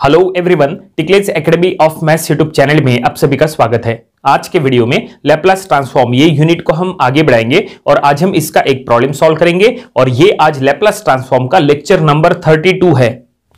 Hello everyone टिकलेज academy of maths YouTube channel में आप सभी का स्वागत है। आज के वीडियो में लेप्लास ट्रांसफॉर्म ये यूनिट को हम आगे बढ़ाएँगे और आज हम इसका एक प्रॉब्लम सॉल्व करेंगे और ये आज लेप्लास ट्रांसफॉर्म का लेक्चर नंबर 32 है।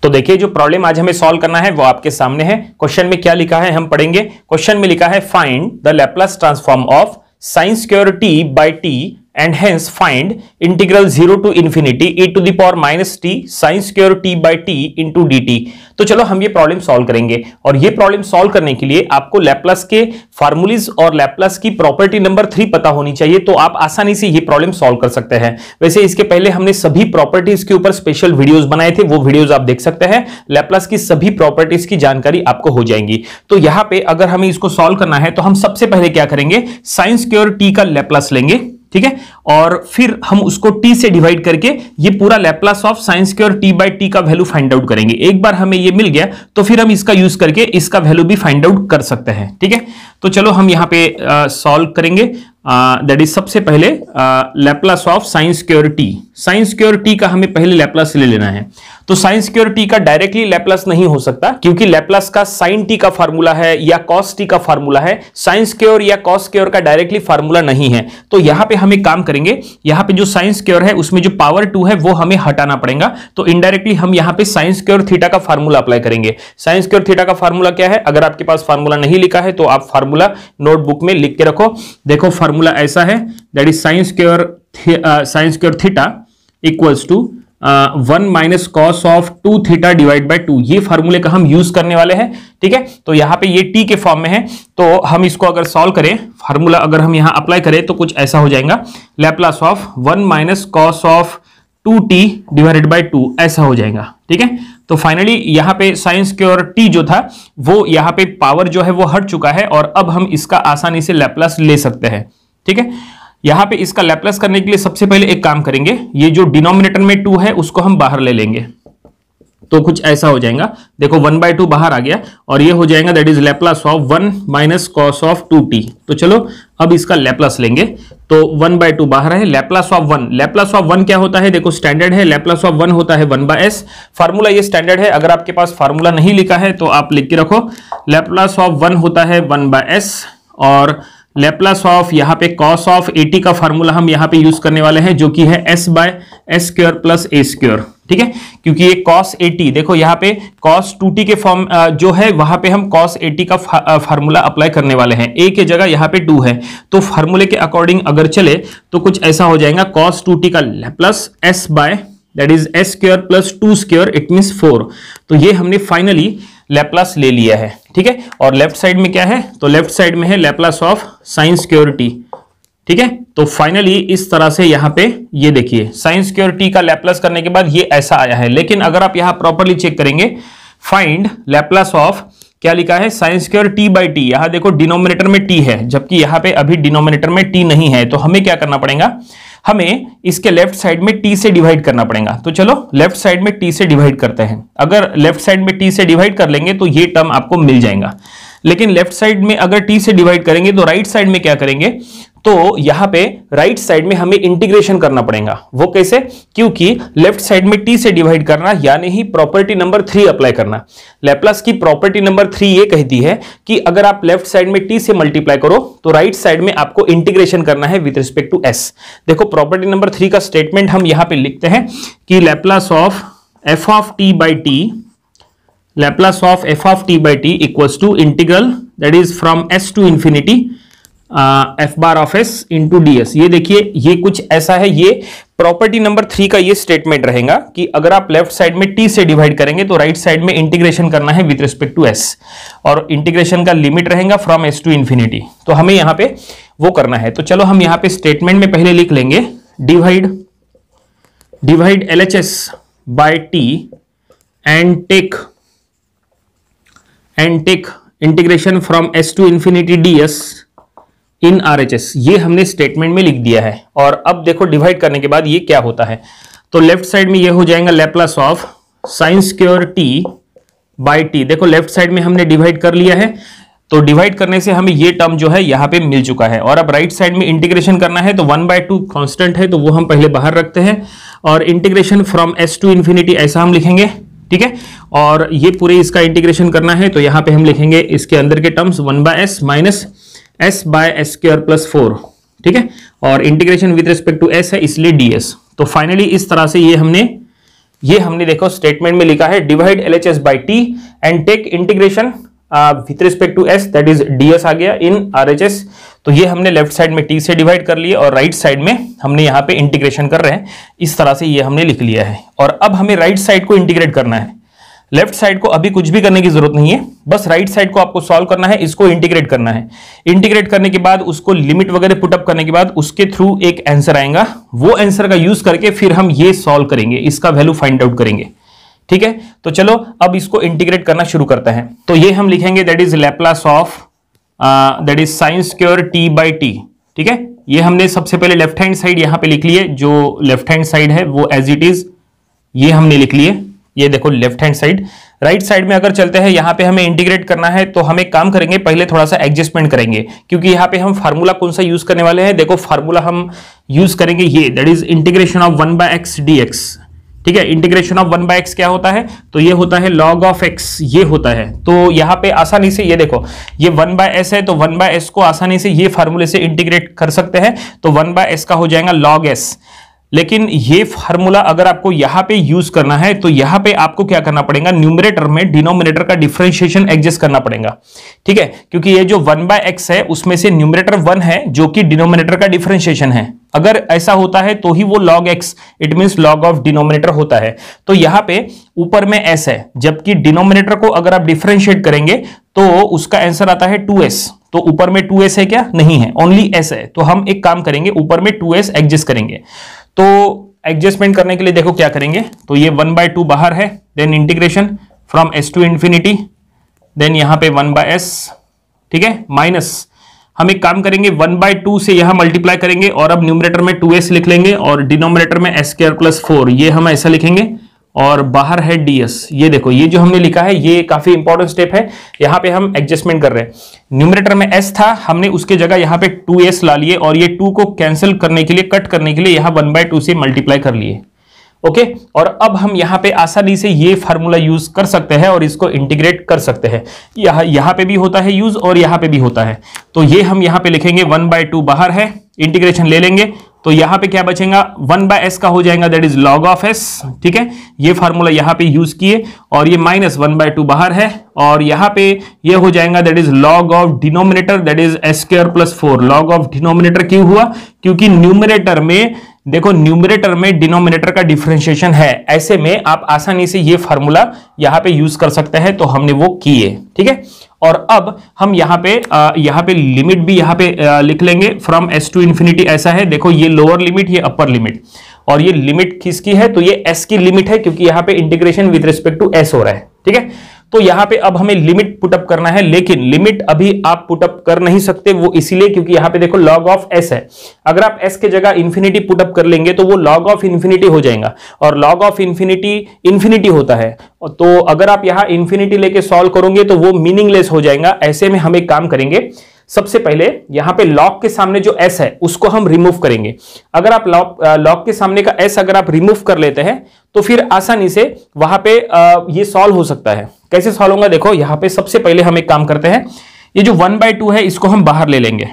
तो देखिए, जो प्रॉब्लम आज हमें सॉल्व करना है, वो आपके सामने है। क्वेश्चन में क्या लिखा है हम पढ़ेंगे। क्वेश्चन में लिखा है find the Laplace transform of sine square t by t and hence find integral 0 to infinity e to the power minus t sin square t by t into dt. तो चलो हम ये प्रॉब्लम सॉल्व करेंगे। और ये problem solve करने के लिए आपको लैप्लस के फार्मूलीज और लैप्लस की प्रॉपर्टी नंबर थ्री पता होनी चाहिए तो आप आसानी से ये प्रॉब्लम सॉल्व कर सकते हैं। वैसे इसके पहले हमने सभी प्रॉपर्टीज़ के ऊपर स्पेशल वीडियोस बनाए थे, वो वीडियोस आप देख सकते हैं। लैप्लस की सभी प्रॉपर्टीज़ की जानकारी आपको हो जाएँगी। तो यहाँ पे अगर हमें इसको सॉल्व करना है तो हम सबसे पहले क्या करेंगे? साइंस क्योर टी का लैप्लस लेंगे। ठीक है? और फिर हम उसको टी से डिवाइड करके ये पूरा लैप्लास ऑफ़ साइंस के और टी बाई टी का वैल्यू फाइंड आउट करेंगे। एक बार हमें ये मिल गया तो फिर हम इसका यूज़ करके इसका वैल्यू भी फाइंड आउट कर सकते हैं, ठीक है? तो चलो हम यहाँ पे सॉल्व करेंगे। दैट इज़ सबसे पहले Laplace of sine square t sine square t का हमें पहले लैप्लास ले लेना है। तो साइंस स्क्योर टी का डायरेक्टली लैप्लास नहीं हो सकता, क्योंकि लैप्लास का साइन टी का फार्मूला है या कॉस टी का फार्मूला है, साइंस स्क्योर या कॉस स्क्योर का डायरेक्टली फार्मूला नहीं है। तो यहाँ पे हम एक काम करेंगे, यहाँ पे जो साइंस स्क्योर है, उसमें जो पावर टू है, वो हमें हटाना पड़ेगा। तो इनडायरेक्टली हम यहाँ पे साइंस स्क्योर थीटा का फार्मूला अप्लाई करेंगे। साइंस स्क्योर थीटा का फार्मूला क्या है? अगर आपके पास फार्मूला नहीं लिखा है तो आप फार्मूला नोटबुक में लिख के रखो। देखो, फार्मूला ऐसा है that is sine square sine square theta equals to one minus cos of two theta divide by two, ये फार्मूले का हम यूज़ करने वाले हैं, ठीक है? तो यहाँ पे ये टी के फॉर्म में है तो हम इसको अगर सॉल्व करें, फार्मूला अगर हम यहाँ अप्लाई करें तो कुछ ऐसा हो जाएगा, Laplace of one minus cos of two t divided by two, ऐसा हो जाएगा, ठीक है? तो फाइनली यहाँ पे साइंस के और टी जो था, वो यहाँ पे पावर जो है, वो हट चुका है, और अब हम इसका आसानी से लैप्लास ले सकते हैं, ठीक है? यहाँ पे इसका लैप्लस करने के लिए सबसे पहले एक काम करेंगे। ये जो डिनोमिनेटर में टू है, उसको हम बाहर ले लेंगे। तो कुछ ऐसा हो जाएगा। देखो वन बाय टू बाहर आ गया और ये हो जाएगा that is Laplace of one minus cos of two t तो चलो, अब इसका लेप्लस लेंगे। तो वन बाय टू बाहर है Laplace of one Laplace of one क्या होता है? देखो स्टैंडर्ड है लेप्लस ऑफ़ वन होता है वन बाय एस फार्मूला ये स्टैंडर्ड है, अगर आपके पास फार्मूला नहीं लिखा है तो आप लिख के रखो। लेप्लस ऑफ़ वन होता है वन बाय एस और लेप्लस ऑफ़ यहाँ पे कॉस ऑफ़ एटी का फार्मूला हम यहाँ पे यूज़ करने वाले हैं, जो कि है s by s square plus a square ठीक है? क्योंकि ये कॉस एटी देखो यहाँ पे कॉस टू टी के फॉर्म जो है, वहाँ पे हम कॉस एटी का फार्मूला अप्लाई करने वाले हैं। ए के जगह यहाँ पे टू है। तो फार्मूले के अकॉर्डिंग अगर चले तो कुछ ऐसा हो जाएगा कॉस टू टी का plus s by that is s square plus two square it mean four तो ये हमने फाइनली लेप्लास ले लिया है। ठीक है? और लेफ़्ट साइड में क्या है? तो लेफ़्ट साइड में है लेप्लास ऑफ़ साइन सिक्योरिटी ठीक है? तो फाइनली इस तरह से यहाँ पे ये देखिए साइन सिक्योरिटी का लेप्लास करने के बाद ये ऐसा आया है। लेकिन अगर आप यहाँ प्रॉपरली चेक करेंगे फाइंड लेप्लास ऑफ़ क्या लिखा है? Sine square t by t यहाँ देखो डिनोमिनेटर में टी है, जबकि यहाँ पे अभी डिनोमिनेटर में टी नहीं है। तो हमें क्या करना पड़ेगा? हमें इसके लेफ़्ट साइड में टी से डिवाइड करना पड़ेगा। तो चलो लेफ़्ट साइड में टी से डिवाइड करते हैं। अगर लेफ़्ट साइड में टी से डिवाइड कर लेंगे तो ये टर्म आपको मिल जाएगा। लेकिन लेफ़्ट साइड में अगर टी से डिवाइड करेंगे तो राइट साइड में क्या करेंगे? तो यहाँ पे राइट साइड में हमें इंटीग्रेशन करना पड़ेगा। वो कैसे? क्योंकि लेफ़्ट साइड में टी से डिवाइड करना, यानी ही प्रॉपर्टी नंबर थ्री अप्लाई करना। लेप्लस की प्रॉपर्टी नंबर थ्री ये कहती है कि अगर आप लेफ़्ट साइड में टी से मल्टीप्लाई करो तो राइट साइड में आपको इंटीग्रेशन करना है विथ रिस्पेक्ट टू एस देखो प्रॉपर्टी नंबर थ्री का स्टेटमेंट हम यहाँ पर लिखते हैं कि Laplace of f of t by t Laplace of f of t by t equals to integral that is from s to infinity f bar of s into d s ये देखिए, ये कुछ ऐसा है, ये प्रॉपर्टी नंबर थ्री का ये statement रहेगा कि अगर आप लेफ़्ट साइड में टी से डिवाइड करेंगे तो राइट right साइड में इंटीग्रेशन करना है विथ रिस्पेक्ट टू एस और इंटीग्रेशन का लिमिट रहेगा फ्रॉम एस टू इंफिनिटी तो हमें यहाँ पे वो करना है। तो चलो हम यहाँ पे स्टेटमेंट में पहले लिख लेंगे। Divide divide L H S by t and take and take integration from s to infinity d s in RHS ये हमने स्टेटमेंट में लिख दिया है। और अब देखो डिवाइड करने के बाद ये क्या होता है। तो लेफ़्ट साइड में ये हो जाएगा Laplace of sine square t by t देखो लेफ़्ट साइड में हमने डिवाइड कर लिया है। तो डिवाइड करने से हमें ये टर्म जो है, यहाँ पे मिल चुका है। और अब राइट साइड में इंटीग्रेशन करना है तो वन बाय टू कॉन्स्टेंट है तो वो हम पहले बाहर रखते हैं। और integration from s to infinity ऐसा हम लिखेंगे, ठीक है? और ये पूरे इसका इंटीग्रेशन करना है तो यहाँ पे हम लिखेंगे इसके अंदर के terms one by s minus s by s square plus four ठीक है? और integration with respect to s है, इसलिए डी एस तो फाइनली इस तरह से ये हमने ये हमने देखो स्टेटमेंट में लिखा है divide L H S by t and take integration with respect to s that is d s आ गया इन आर एच एस तो ये हमने लेफ़्ट साइड में टी से डिवाइड कर लिया और राइट right साइड में हमने यहाँ पे इंटीग्रेशन कर रहे हैं। इस तरह से ये हमने लिख लिया है। और अब हमें राइट right साइड को इंटीग्रेट करना है। लेफ़्ट साइड को अभी कुछ भी करने की ज़रूरत नहीं है, बस राइट right साइड को आपको सॉल्व करना है, इसको इंटीग्रेट करना है। इंटीग्रेट करने के बाद उसको लिमिट वगैरह पुटअप करने के बाद उसके थ्रू एक आंसर आएगा। वो आंसर का यूज़ करके फिर हम ये सॉल्व करेंगे, इसका वैल्यू फाइंड आउट करेंगे। ठीक है? तो चलो, अब इसको इंटीग्रेट करना शुरू करते हैं। तो ये हम लिखेंगे that is Laplace of that is sine square t by t ठीक है? ये हमने सबसे पहले लेफ़्ट हैंड साइड यहाँ पे लिख लिए जो लेफ़्ट हैंड साइड है, वो एज इट इज़ ये हमने लिख लिए ये देखो left hand side right side में अगर चलते हैं, यहाँ पे हमें इंटीग्रेट करना है तो हम एक काम करेंगे, पहले थोड़ा सा एडजस्टमेंट करेंगे, क्योंकि यहाँ पे हम फार्मूला कौन सा यूज़ करने वाले हैं? देखो फार्मूला हम यूज़ करेंगे ये that is integration of one by x d x ठीक है? Integration of one by x क्या होता है? तो ये होता है लॉग ऑफ़ एक्स ये होता है। तो यहाँ पे आसानी से, ये देखो, ये वन बाय एस है तो वन बाय एस को आसानी से ये फार्मूले से इंटीग्रेट कर सकते हैं तो वन बाय एस का हो जाएगा लॉग एस लेकिन ये फार्मूला अगर आपको यहाँ पे यूज़ करना है तो यहाँ पे आपको क्या करना पड़ेगा? न्यूमरेटर में डिनोमिनेटर का डिफरेंशिएशन एडजस्ट करना पड़ेगा। ठीक है? क्योंकि ये जो वन बाय एक्स है, उसमें से न्यूमरेटर वन है, जो कि डिनोमिनेटर का डिफरेंशिएशन है। अगर ऐसा होता है तो ही वो log x it mean log of denominator होता है। तो यहाँ पे ऊपर में एस है, जबकि डिनोमिनेटर को अगर आप डिफ्रेंशिएट करेंगे तो उसका आंसर आता है टू एस तो ऊपर में टू एस है क्या? नहीं है ओनली एस है। तो हम एक काम करेंगे, ऊपर में टू एस एडजस्ट करेंगे। तो एडजस्टमेंट करने के लिए देखो क्या करेंगे। तो ये वन बाय टू बाहर है then integration from s to infinity then यहाँ पे वन बाय एस ठीक है माइनस हम एक काम करेंगे वन बाय टू से यहाँ मल्टीप्लाई करेंगे और अब न्यूमरेटर में टू एस लिख लेंगे और डिनोमिनेटर में एस स्क्र प्लस फोर ये हम ऐसा लिखेंगे। और बाहर है डीएस ये देखो, ये जो हमने लिखा है, ये काफ़ी इंपॉर्टेंट स्टेप है। यहाँ पे हम एडजस्टमेंट कर रहे हैं। न्यूमरेटर में एस था, हमने उसके जगह यहाँ पे टू एस ला लिए और ये टू को कैंसिल करने के लिए कट करने के लिए यहाँ वन बाय टू से मल्टीप्लाई कर लिए। ओके और अब हम यहाँ पे आसानी से ये फार्मूला यूज़ कर सकते हैं और इसको इंटीग्रेट कर सकते हैं। यहाँ यहाँ पे भी होता है यूज़ और यहाँ पे भी होता है। तो ये हम यहाँ पे लिखेंगे वन बाय टू बाहर है इंटीग्रेशन ले लेंगे। तो यहाँ पे क्या बचेगा? वन बाय एस का हो जाएगा that is log of s ठीक है? ये फार्मूला यहाँ पे यूज़ किए और ये माइनस वन बाय टू बाहर है और यहाँ पे ये हो जाएगा that is log of denominator that is s square plus four log of denominator क्यों हुआ? क्योंकि न्यूमिनेटर में देखो न्यूमरेटर में डिनोमिनेटर का डिफरेंशिएशन है। ऐसे में आप आसानी से ये फार्मूला यहाँ पे यूज़ कर सकते हैं तो हमने वो किए ठीक है? और अब हम यहाँ पे आ, यहाँ पे लिमिट भी यहाँ पे आ, लिख लेंगे। फ्रॉम एस टू इंफिनिटी ऐसा है। देखो ये लोअर लिमिट ये अपर लिमिट और ये लिमिट किसकी है? तो ये एस की लिमिट है क्योंकि यहाँ पे integration with respect to s हो रहा है ठीक है? तो यहाँ पे अब हमें लिमिट पुटअप करना है, लेकिन लिमिट अभी आप पुटअप कर नहीं सकते, वो इसीलिए क्योंकि यहाँ पे देखो लॉग ऑफ़ एस है। अगर आप एस के जगह इन्फिनिटी पुटअप कर लेंगे तो वो लॉग ऑफ़ इन्फिनिटी हो जाएगा, और लॉग ऑफ़ इन्फिनिटी इन्फिनिटी होता है। तो अगर आप यहाँ इन्फिनिटी लेके सॉल्व करोगे तो वो मीनिंगलेस हो जाएगा, ऐसे में हम एक काम करेंगे। सबसे पहले यहाँ पे लॉक के सामने जो एस है, उसको हम रिमूव करेंगे। अगर आप लॉक लॉक के सामने का एस अगर आप रिमूव कर लेते हैं तो फिर आसानी से वहाँ पे ये सॉल्व हो सकता है। कैसे सॉल्व होगा देखो, यहाँ पे सबसे पहले हम एक काम करते हैं। ये जो वन बाय टू है, इसको हम बाहर ले लेंगे।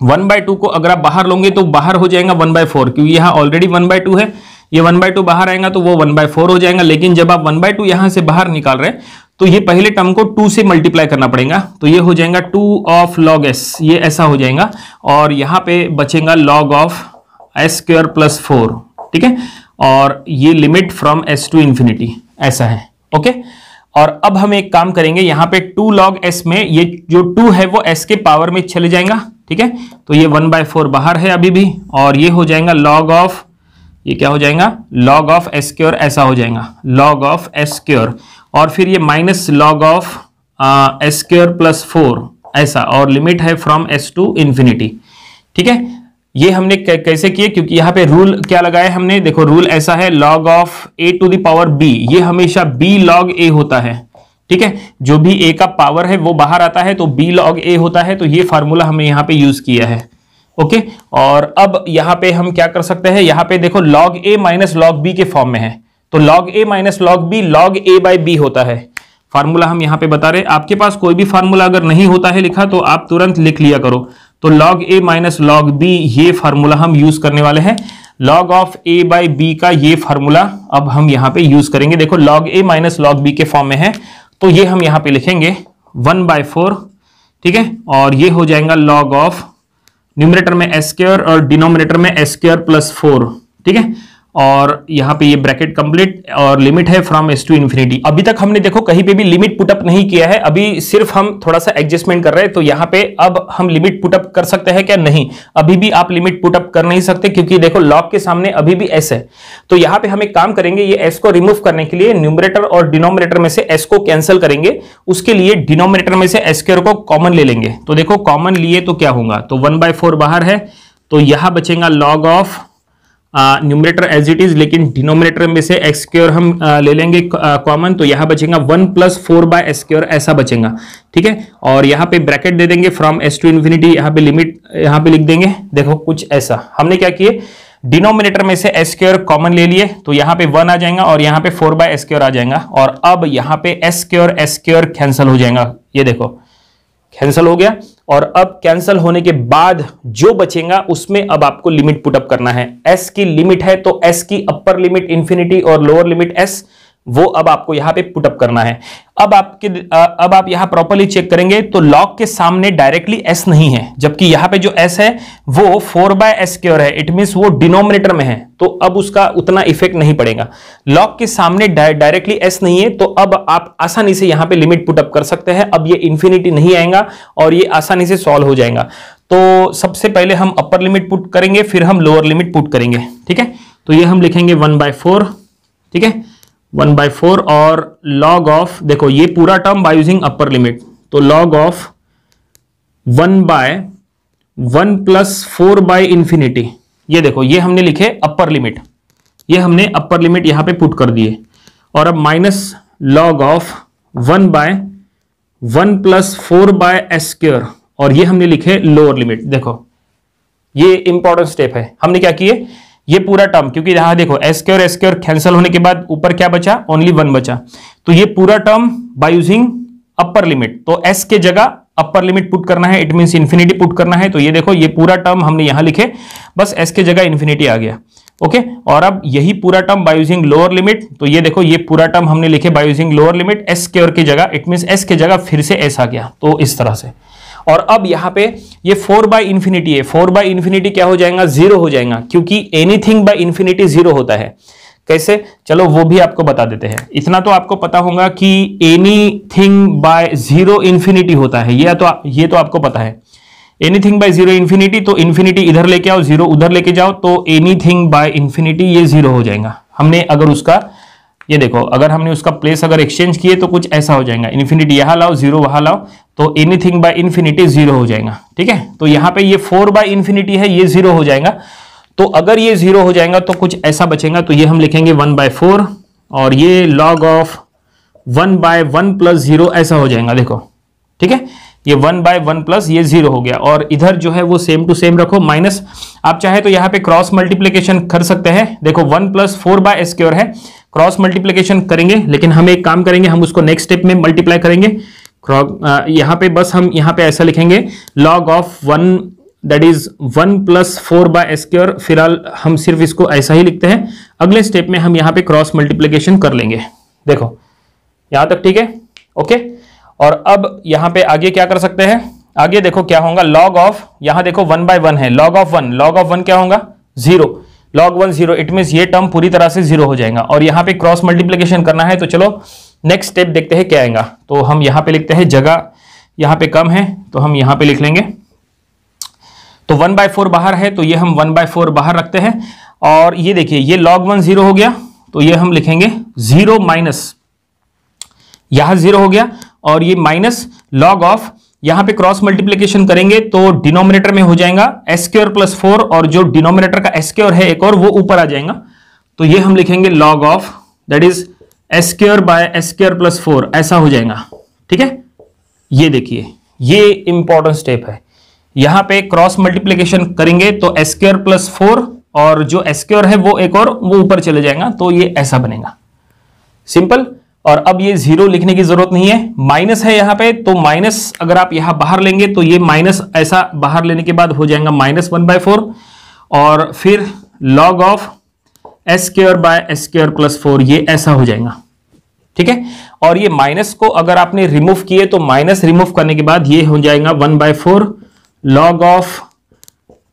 वन बाय टू को अगर आप बाहर लोगे तो बाहर हो जाएगा वन बाय फोर क्योंकि यहाँ ऑलरेडी वन बाय टू है। ये वन बाय टू बाहर आएगा तो वो वन बाय फोर हो जाएगा। लेकिन जब आप वन बाय टू यहाँ से बाहर निकाल रहे हैं तो ये पहले टर्म को टू से मल्टीप्लाई करना पड़ेगा। तो ये हो जाएगा टू ऑफ़ लॉग एस ये ऐसा हो जाएगा। और यहाँ पे बचेगा log of s square plus four ठीक है? और ये limit from s to infinity ऐसा है ओके और अब हम एक काम करेंगे, यहाँ पे टू लॉग एस में ये जो टू है वो एस के पावर में चले जाएगा, ठीक है? तो ये वन बाय फोर बाहर है अभी भी, और ये हो जाएगा लॉग ऑफ़ ये क्या हो जाएगा? लॉग ऑफ़ एस क्योर ऐसा हो जाएगा लॉग ऑफ़ एस क्योर और फिर ये minus log of s square plus four ऐसा। और लिमिट है फ्रॉम एस टू इंफिनिटी ठीक है? ये हमने कैसे किए? क्योंकि यहाँ पे रूल क्या लगाया हमने? देखो रूल ऐसा है log of a to the power b ये हमेशा बी लॉग ए होता है। ठीक है? जो भी ए का पावर है, वो बाहर आता है तो बी लॉग ए होता है। तो ये फार्मूला हमने यहाँ पे यूज़ किया है। ओके? और अब यहाँ पे हम क्या कर सकते हैं? यहाँ पे देखो log a minus log b के फॉर्म में है। तो log a minus log b log a by b होता है। फार्मूला हम यहाँ पे बता रहे आपके पास कोई भी फार्मूला अगर नहीं होता है लिखा तो आप तुरंत लिख लिया करो। तो log a minus log b ये फार्मूला हम यूज़ करने वाले हैं। Log of a by b का ये फार्मूला अब हम यहाँ पे यूज़ करेंगे। देखो log a minus log b के फॉर्म में है तो ये हम यहाँ पे लिखेंगे वन बाय फोर ठीक है? और ये हो जाएगा लॉग ऑफ़ न्यूमिनेटर में एस और डिनोमिनेटर में एस प्लस फोर ठीक है? और यहाँ पे ये ब्रैकेट कंप्लीट और लिमिट है फ्रॉम एस टू इन्फिनिटी अभी तक हमने देखो कहीं पे भी लिमिट पुटअप नहीं किया है, अभी सिर्फ़ हम थोड़ा सा एडजस्टमेंट कर रहे हैं तो यहाँ पे अब हम लिमिट पुटअप कर सकते हैं क्या? नहीं. अभी भी आप लिमिट पुटअप कर नहीं सकते क्योंकि देखो लॉग के सामने अभी भी एस है। तो यहाँ पे हम एक काम करेंगे, ये एस को रिमूव करने के लिए न्यूमरेटर और डिनोमिनेटर में से एस को कैंसिल करेंगे, उसके लिए डिनोमिनेटर में से एस को कॉमन ले लेंगे। तो देखो कॉमन लिए तो क्या होगा? तो वन बाय बाहर है तो यहाँ बचेगा log of numerator as it is लेकिन डिनोमिनेटर में से एक्स स्क्योर हम आ, ले लेंगे कॉमन तो यहाँ बचेगा one plus four by s square ऐसा बचेगा ठीक है? और यहाँ पे ब्रैकेट दे देंगे फ्रॉम एस टू इन्फिनिटी यहाँ पे लिमिट यहाँ पे लिख देंगे देखो कुछ ऐसा। हमने क्या किए? डिनोमिनेटर में से एस स्क्योर कॉमन ले लिए तो यहाँ पे वन आ जाएगा और यहाँ पे फोर बाय एस स्क्योर आ जाएगा और अब यहाँ पे s square s square cancel हो जाएगा ये देखो। कैंसिल हो गया और अब कैंसिल होने के बाद जो बचेगा, उसमें अब आपको लिमिट पुटअप करना है। एस की लिमिट है तो एस की अपर लिमिट इंफिनिटी और लोअर लिमिट एस वो अब आपको यहाँ पे पुटअप करना है। अब आपके, अब आप यहाँ प्रॉपरली चेक करेंगे तो लॉग के सामने डायरेक्टली एस नहीं है, जबकि यहाँ पे जो एस है, वो फोर बाय एस क्योर है। इट मीन वो डिनोमिनेटर में है तो अब उसका उतना इफ़ेक्ट नहीं पड़ेगा। लॉग के सामने डायरेक्टली एस नहीं है तो अब आप आसानी से यहाँ पे लिमिट पुटअप कर सकते हैं। अब ये इंफिनिटी नहीं आएगा और ये आसानी से सॉल्व हो जाएगा। तो सबसे पहले हम अपर लिमिट पुट करेंगे, फिर हम लोअर लिमिट पुट करेंगे, ठीक है? तो ये हम लिखेंगे वन बाय फोर ठीक है? वन बाय फोर और लॉग ऑफ़ देखो, ये पूरा term by using upper limit तो log of one by one plus four by infinity ये देखो, ये हमने लिखे अपर लिमिट ये हमने अपर लिमिट यहाँ पे पुट कर दिए. और अब minus log of one by one plus four by s square और ये हमने लिखे लोअर लिमिट देखो, ये इंपॉर्टेंट स्टेप है. हमने क्या किए? ये पूरा टर्म क्योंकि यहाँ देखो एस और और कैंसिल होने के बाद ऊपर क्या बचा? ओनली वन बचा। तो ये पूरा term by using upper limit तो एस के जगह अपर लिमिट पुट करना है इट मीन इन्फिनिटी पुट करना है। तो ये देखो, ये पूरा टर्म हमने यहाँ लिखे। बस एस के जगह इन्फिनिटी आ गया। ओके? और अब यही पूरा term by using lower limit तो ये देखो, ये पूरा टर्म हमने लिखे by using lower limit s के और की जगह इट मीन एस के जगह फिर से एस आ गया। तो इस तरह से। और अब यहाँ पे ये फोर बाई इंफिनिटी है। फोर बाई इन्फिनिटी क्या हो जाएगा? ज़ीरो हो जाएगा, क्योंकि एनीथिंग बाई इन्फिनिटी ज़ीरो होता है। कैसे? चलो वो भी आपको बता देते हैं। इतना तो आपको पता होगा कि एनीथिंग बाय ज़ीरो इन्फिनिटी होता है। ये तो ये तो आपको पता है। एनीथिंग बाय ज़ीरो इन्फिनिटी तो इन्फिनिटी इधर लेके आओ ज़ीरो उधर लेके जाओ तो एनीथिंग बाय इन्फिनिटी ये ज़ीरो हो जाएगा। हमने अगर उसका, ये देखो, अगर हमने उसका प्लेस अगर एक्सचेंज किए तो कुछ ऐसा हो जाएगा। इन्फिनिटी यहाँ लाओ ज़ीरो वहाँ लाओ तो एनीथिंग बाय इन्फिनिटी ज़ीरो हो जाएगा, ठीक है? तो यहाँ पे ये फोर बाय इन्फिनिटी है, ये ज़ीरो हो जाएगा। तो अगर ये ज़ीरो हो जाएगा तो कुछ ऐसा बचेगा तो ये हम लिखेंगे वन बाय फोर और ये log of one by one plus zero ऐसा हो जाएगा, देखो, ठीक है? ये वन बाय वन प्लस ये ज़ीरो हो गया, और इधर जो है वो सेम टू सेम रखो माइनस आप चाहे तो यहाँ पे क्रॉस मल्टीप्लीकेशन कर सकते हैं, देखो one plus four by square है क्रॉस मल्टीप्लीकेशन करेंगे, लेकिन हम एक काम करेंगे, हम उसको नेक्स्ट स्टेप में मल्टीप्लाई करेंगे। यहाँ पे बस हम यहाँ पे ऐसा लिखेंगे log of one that is one plus four by square फ़िलहाल हम सिर्फ़ इसको ऐसा ही लिखते हैं। अगले स्टेप में हम यहाँ पे क्रॉस मल्टीप्लीकेशन कर लेंगे। देखो, यहाँ तक ठीक है? ओके और अब यहाँ पे आगे क्या कर सकते हैं? आगे देखो क्या होगा लॉग ऑफ़ यहाँ देखो वन बाय वन है। Log of one log of one क्या होगा? Zero log one zero it mean ये टर्म पूरी तरह से ज़ीरो हो जाएगा। और यहाँ पे क्रॉस मल्टीप्लीकेशन करना है तो चलो नेक्स्ट स्टेप देखते हैं क्या आएगा। तो हम यहाँ पे लिखते हैं जगह, यहाँ पे कम है तो हम यहाँ पे लिख लेंगे। तो वन बाय फोर बाहर है तो ये हम वन बाय फोर बाहर रखते हैं। और ये देखिए, ये लॉग वन ज़ीरो हो गया तो ये हम लिखेंगे ज़ीरो माइनस। यहाँ ज़ीरो हो गया, और ये माइनस लॉग ऑफ़ यहाँ पे क्रॉस मल्टीप्लीकेशन करेंगे तो डिनोमिनेटर में हो जाएगा एस क्योर प्लस फोर और जो डिनोमिनेटर का एस क्योर है एक और, वो ऊपर आ जाएगा। तो ये हम लिखेंगे log of that is s by s plus four ऐसा हो जाएगा। ठीक है? ये देखिए, ये इंपॉर्टेंट स्टेप है। यहाँ पे क्रॉस मल्टीप्लीकेशन करेंगे तो एस प्लस फोर और जो एस है वो एक और, वो ऊपर चले जाएगा तो ये ऐसा बनेगा। सिंपल और अब ये ज़ीरो लिखने की ज़रूरत नहीं है। माइनस है यहाँ पे तो माइनस अगर आप यहाँ बाहर लेंगे तो ये माइनस ऐसा बाहर लेने के बाद हो जाएगा माइनस वन बाय फोर और फिर log of s square by s square plus four ये ऐसा हो जाएगा। ठीक है? और ये माइनस को अगर आपने रिमूव किए तो माइनस रिमूव करने के बाद ये हो जाएगा one by four log of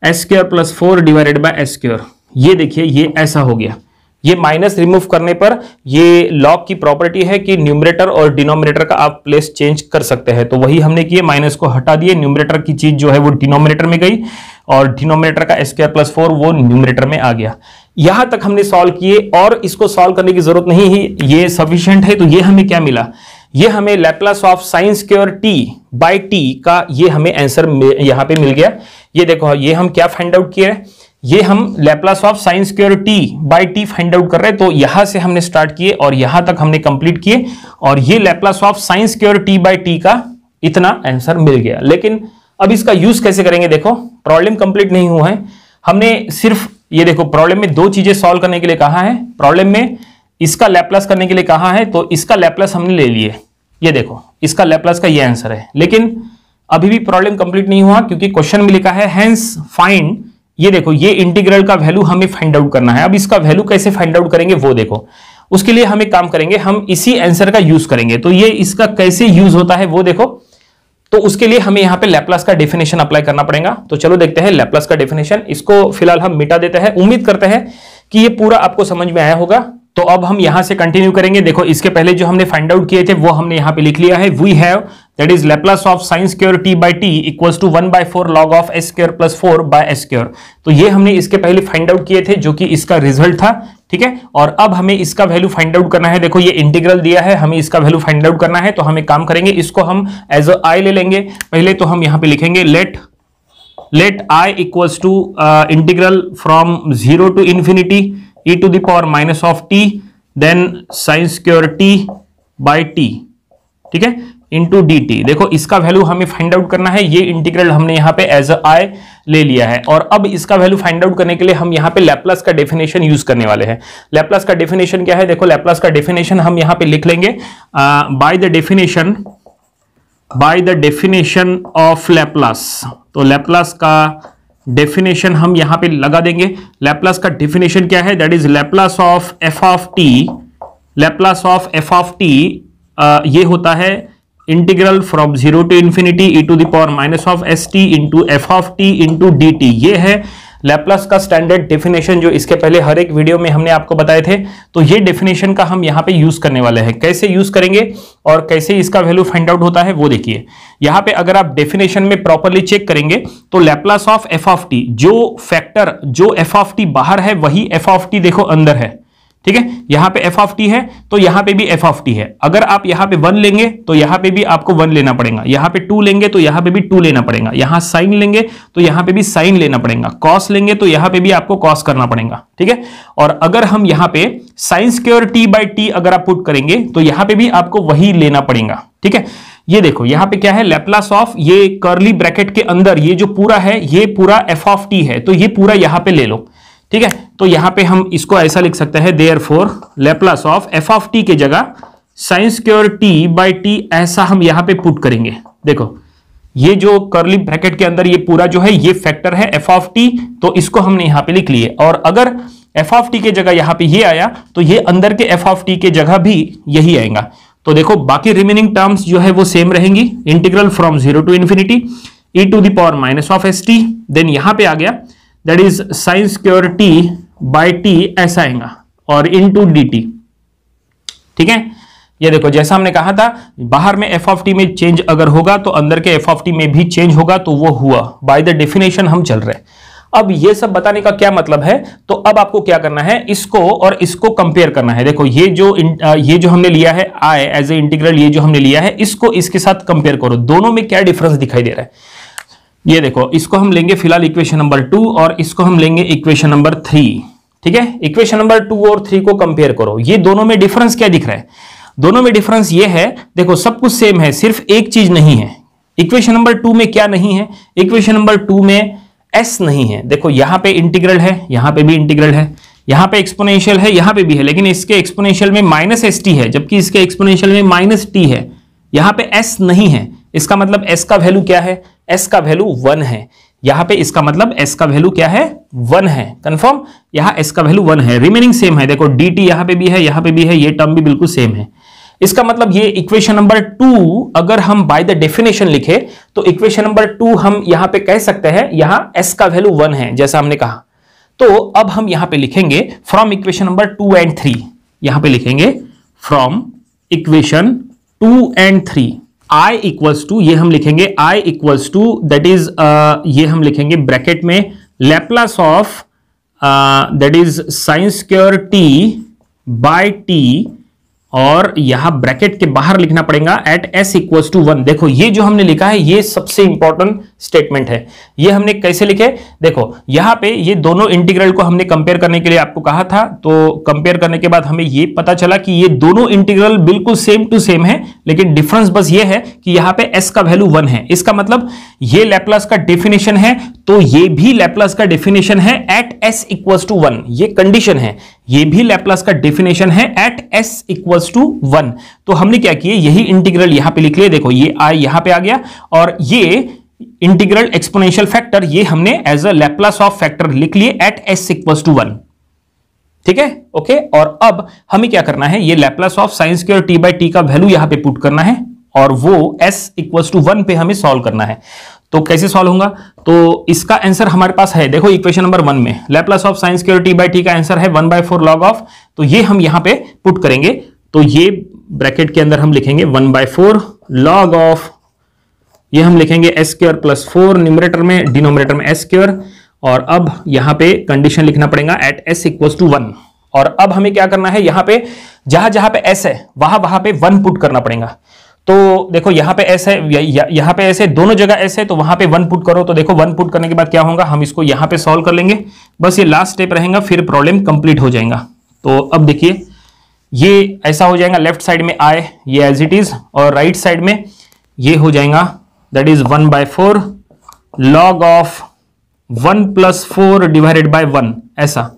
s square plus four divided by s square ये देखिए, ये ऐसा हो गया। ये माइनस रिमूव करने पर ये लॉग की प्रॉपर्टी है कि न्यूमरेटर और डिनोमिनेटर का आप प्लेस चेंज कर सकते हैं। तो वही हमने किए माइनस को हटा दिए। न्यूमरेटर की चीज़ जो है वो डिनोमिनेटर में गई और डिनोमिनेटर का स्क्वायर प्लस फोर वो न्यूमरेटर में आ गया। यहाँ तक हमने सॉल्व किए और इसको सॉल्व करने की ज़रूरत नहीं है, ये सफिशियंट है तो ये हमें क्या मिला? ये हमें Laplace of sine square t by t का ये हमें आंसर यहाँ पे मिल गया। ये देखो, ये हम क्या फाइंड आउट किए ये हम Laplace of sine square t by t find out कर रहे हैं तो यहाँ से हमने स्टार्ट किए और यहाँ तक हमने कंप्लीट किए और ये Laplace of sines square t by t का इतना आंसर मिल गया। लेकिन अब इसका यूज़ कैसे करेंगे? देखो प्रॉब्लम कंप्लीट नहीं हुआ है। हमने सिर्फ़ ये देखो प्रॉब्लम में दो चीज़ें सॉल्व करने के लिए कहा है। प्रॉब्लम में इसका लैप्लस करने के लिए कहा है तो इसका लैप्लस हमने ले लिए। ये देखो, इसका लैप्लस का ये आंसर है। लेकिन अभी भी प्रॉब्लम कंप्लीट नहीं हुआ, क्योंकि क्वेश्चन में लिखा है हैंस फाइंड ये देखो, ये इंटीग्रल का वैल्यू हमें फाइंड आउट करना है। अब इसका वैल्यू कैसे फाइंड आउट करेंगे, वो देखो। उसके लिए हम एक काम करेंगे, हम इसी आंसर का यूज़ करेंगे। तो ये इसका कैसे यूज़ होता है, वो देखो। तो उसके लिए हमें यहाँ पे लैप्लास का डेफिनेशन अप्लाई करना पड़ेगा। तो चलो देखते हैं लैप्लास का डेफिनेशन इसको फ़िलहाल हम मिटा देते हैं। उम्मीद करते हैं कि ये पूरा आपको समझ में आया होगा। तो अब हम यहाँ से कंटिन्यू करेंगे। देखो, इसके पहले जो हमने फाइंड आउट किए थे, वो हमने यहाँ पे लिख लिया है। We have that is Laplace of sine square t by t equals to one by four log of s square plus four by s square तो ये हमने इसके पहले फाइंड आउट किए थे, जो कि इसका रिज़ल्ट था। ठीक है? और अब हमें इसका वैल्यू फाइंड आउट करना है। देखो, ये इंटीग्रल दिया है, हमें इसका वैल्यू फाइंड आउट करना है तो हम एक काम करेंगे, इसको हम एज अ आई ले लेंगे। पहले तो हम यहाँ पे लिखेंगे let let I equals to integral from zero to infinity e to the power minus of t then sine square t by t ठीक है? इंटू डी टी देखो, इसका वैल्यू हमें फाइंड आउट करना है। ये इंटीग्रल हमने यहाँ पे एज आई ले लिया है। और अब इसका वैल्यू फाइंड आउट करने के लिए हम यहाँ पे लैप्लस का डेफिनेशन यूज़ करने वाले हैं। लैप्लस का डेफिनेशन क्या है? देखो लैप्लस का डेफिनेशन हम यहाँ पे लिख लेंगे। By the definition by the definition of Laplace तो लैप्लस का डेफिनेशन हम यहाँ पे लगा देंगे। लैप्लस का डेफिनेशन क्या है? That is Laplace of f of t Laplace of f of t ये होता है integral from zero to infinity e to the power minus of s t into f of t into d t ये है Laplace का standard definition जो इसके पहले हर एक वीडियो में हमने आपको बताए थे। तो ये डेफिनेशन का हम यहाँ पे यूज़ करने वाले हैं। कैसे यूज़ करेंगे और कैसे इसका वैल्यू फाइंड आउट होता है वो देखिए। यहाँ पे अगर आप डेफिनेशन में प्रॉपरली चेक करेंगे तो Laplace of f of t जो फैक्टर जो एफ़ ऑफ़ टी बाहर है, वही एफ़ ऑफ़ टी देखो अंदर है। ठीक है यहाँ पे एफ़ ऑफ़ टी है तो यहाँ पे भी एफ़ ऑफ़ टी है अगर आप यहाँ पे वन लेंगे तो यहाँ पे भी आपको वन लेना पड़ेगा यहाँ पे टू लेंगे तो यहाँ पे भी टू लेना पड़ेगा यहाँ साइन लेंगे तो यहाँ पे भी साइन लेना पड़ेगा कॉस लेंगे तो यहाँ पे भी आपको कॉस करना पड़ेगा ठीक है और अगर हम यहाँ पे sine square t by t अगर आप पुट करेंगे तो यहाँ पे भी आपको वही लेना पड़ेगा ठीक है ये देखो यहाँ पे क्या है लेप्लास ऑफ़ ये कर्ली ब्रैकेट के अंदर ये जो पूरा है ये पूरा एफ़ ऑफ़ टी है तो ये पूरा यहाँ पे ले लो ठीक है? तो यहाँ पे हम इसको ऐसा लिख सकते हैं therefore Laplace of f of t के जगह sine square t by t ऐसा हम यहाँ पे पुट करेंगे। देखो, ये जो करली ब्रैकेट के अंदर ये पूरा जो है, ये फैक्टर है एफ़ ऑफ़ टी तो इसको हमने यहाँ पे लिख लिए। और अगर एफ़ ऑफ़ टी के जगह यहाँ पे ये आया तो ये अंदर के एफ़ ऑफ़ टी के जगह भी यही आएगा। तो देखो, बाकी रिमेनिंग टर्म्स जो है वो सेम रहेंगी integral from zero to infinity e to the power minus of s t then यहाँ पे आ गया। That is sine square t by t ऐसा आएगा, और इन टू डी टी ठीक है? ये देखो, जैसा हमने कहा था, बाहर में एफ़ ऑफ़ टी में चेंज अगर होगा तो अंदर के एफ़ ऑफ़ टी में भी चेंज होगा तो वो हुआ। बाय द डेफिनेशन हम चल रहे अब ये सब बताने का क्या मतलब है? तो अब आपको क्या करना है? इसको और इसको कंपेयर करना है। देखो, ये जो ये जो हमने लिया है आई एज ए इंटीग्रल ये जो हमने लिया है, इसको इसके साथ कंपेयर करो। दोनों में क्या डिफरेंस दिखाई दे रहा है? ये देखो, इसको हम लेंगे फ़िलहाल इक्वेशन नंबर टू और इसको हम लेंगे इक्वेशन नंबर थ्री ठीक है? इक्वेशन नंबर टू और थ्री को कंपेयर करो। ये दोनों में डिफरेंस क्या दिख रहा है? दोनों में डिफरेंस ये है, देखो, सब कुछ सेम है, सिर्फ़ एक चीज़ नहीं है। इक्वेशन नंबर टू में क्या नहीं है? इक्वेशन नंबर टू में एस नहीं है। देखो, यहाँ पे इंटीग्रल है, यहाँ पे भी इंटीग्रल है, यहाँ पे एक्सपोनेंशियल है, यहाँ पे भी है, लेकिन इसके एक्सपोनेंशियल में माइनस एस टी है, जबकि इसके एक्सपोनेंशियल में माइनस टी है। यहाँ पे एस नहीं है। इसका मतलब एस का वैल्यू क्या है? एस का वैल्यू वन है। यहाँ पे इसका मतलब एस का वैल्यू क्या है? वन है। कंफर्म यहाँ एस का वैल्यू वन है। रिमेनिंग सेम है। देखो डी टी यहाँ पे भी है, यहाँ पे भी है, ये टर्म भी बिल्कुल सेम है। इसका मतलब ये इक्वेशन नंबर टू अगर हम बाय द डेफिनेशन लिखे तो इक्वेशन नंबर टू हम यहाँ पे कह सकते हैं, यहाँ एस का वैल्यू वन है, जैसा हमने कहा। तो अब हम यहाँ पे लिखेंगे from equation number two and three यहाँ पे लिखेंगे from equation two and three I equals to ये हम लिखेंगे I equals to that is ये हम लिखेंगे ब्रैकेट में Laplace of that is sines square t by t और यहाँ ब्रैकेट के बाहर लिखना पड़ेगा at s equal to one देखो, ये जो हमने लिखा है, ये सबसे इंपॉर्टेंट स्टेटमेंट है। ये हमने कैसे लिखे? देखो, यहाँ पे ये दोनों इंटीग्रल को हमने कंपेयर करने के लिए आपको कहा था तो कंपेयर करने के बाद हमें ये पता चला कि ये दोनों इंटीग्रल बिल्कुल सेम टू सेम है, लेकिन डिफरेंस बस ये है कि यहाँ पे एस का वैल्यू वन है। इसका मतलब ये लेप्लास का डेफिनेशन है तो ये भी लेप्लास का डेफिनेशन है at s equal to one ये कंडीशन है। ये भी लेप्लास का डेफिनेशन है at s equals to one तो हमने क्या किया? यही इंटीग्रल यहाँ पे लिख लिया। देखो, ये आई यहाँ पे आ गया और ये इंटीग्रल एक्सपोनेंशियल फैक्टर ये हमने as a Laplace of factor लिख लिए at s equals to one ठीक है? ओके और अब हमें क्या करना है? ये लेप्लास ऑफ़ साइंस के और टी बाई टी का वैल्यू यहाँ पे पुट करना है और वो s इक्वल्स टू वन पे हमें सॉल्व करना है। तो कैसे सॉल्व होगा? तो इसका आंसर हमारे पास है, देखो इक्वेशन नंबर वन में। लेप्लास ऑफ़ साइंस के टी बाई टी का आंसर है one by four log of तो ये हम यहाँ पे पुट करेंगे। तो ये ब्रैकेट के अंदर हम लिखेंगे one by four log of ये हम लिखेंगे s square plus four numerator में डिनोमिनेटर में एस स्क्र और अब यहाँ पे कंडीशन लिखना पड़ेगा at s equal to one और अब हमें क्या करना है? यहाँ पे जहाँ जहाँ पे एस है, वहाँ वहाँ पे वन पुट करना पड़ेगा। तो देखो, यहाँ पे है यहाँ पे ऐसे दोनों जगह ऐसे तो वहाँ पे वन पुट करो तो देखो वन पुट करने के बाद क्या होगा, हम इसको यहाँ पे सॉल्व कर लेंगे। बस ये लास्ट स्टेप रहेगा, फिर प्रॉब्लम कंप्लीट हो जाएगा। तो अब देखिए, ये ऐसा हो जाएगा लेफ़्ट साइड में आए, ये एज इट इज़ और राइट right साइड में ये हो जाएगा that is one by four log of one plus four divided by one ऐसा।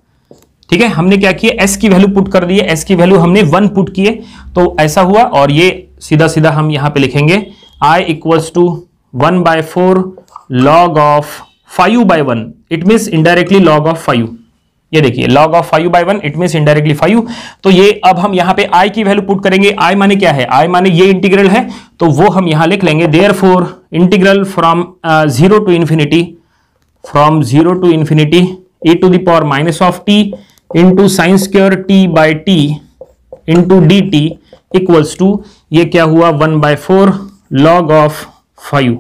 ठीक है, हमने क्या किया एस की वैल्यू पुट कर दी है एस की वैल्यू हमने वन पुट किए तो ऐसा हुआ, और ये सीधा सीधा हम यहाँ पे लिखेंगे I equals to one by four log of five by one it mean indirectly log of five ये देखिए log of five by one it mean indirectly five तो ये अब हम यहाँ पे आई की वैल्यू पुट करेंगे। आई माने क्या है? आई माने ये इंटीग्रल है। तो वो हम यहाँ लिख लेंगे। Therefore integral from zero to infinity from zero to infinity e to the power minus of t into sines square t by t into d t equals to ये क्या हुआ? One by four log of five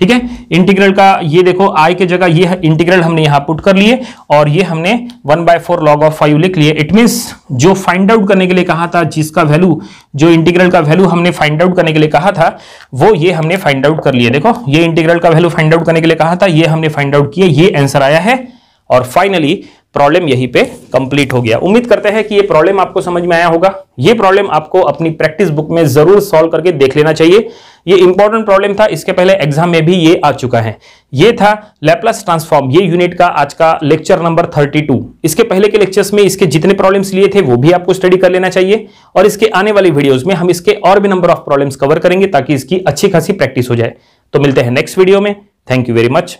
ठीक है? Integral का ये देखो आई के जगह ये इंटीग्रल हमने यहाँ पुट कर लिए और ये हमने one by four log of five लिख लिए। इट मींस जो फाइंड आउट करने के लिए कहा था, जिसका वैल्यू जो इंटीग्रल का वैल्यू हमने फाइंड आउट करने के लिए कहा था, वो ये हमने फाइंड आउट कर लिए। देखो, ये इंटीग्रल का वैल्यू फाइंड आउट करने के लिए कहा था, ये हमने फाइंड आउट किया, ये आंसर आया है। और फाइनली प्रॉब्लम यहीं पे कंप्लीट हो गया। उम्मीद करते हैं कि ये प्रॉब्लम आपको समझ में आया होगा। ये प्रॉब्लम आपको अपनी प्रैक्टिस बुक में ज़रूर सॉल्व करके देख लेना चाहिए। ये इंपॉर्टेंट प्रॉब्लम था, इसके पहले एग्ज़ाम में भी ये आ चुका है। ये था लेप्लस ट्रांसफॉर्म ये यूनिट का आज का लेक्चर नंबर 32 इसके पहले के लेक्चर्स में इसके जितने प्रॉब्लम्स लिए थे, वो भी आपको स्टडी कर लेना चाहिए। और इसके आने वाली वीडियोस में हम इसके और भी नंबर ऑफ़ प्रॉब्लम्स कवर करेंगे ताकि इसकी अच्छी खासी प्रैक्टिस हो जाए। तो मिलते हैं नेक्स्ट वीडियो में। Thank you very much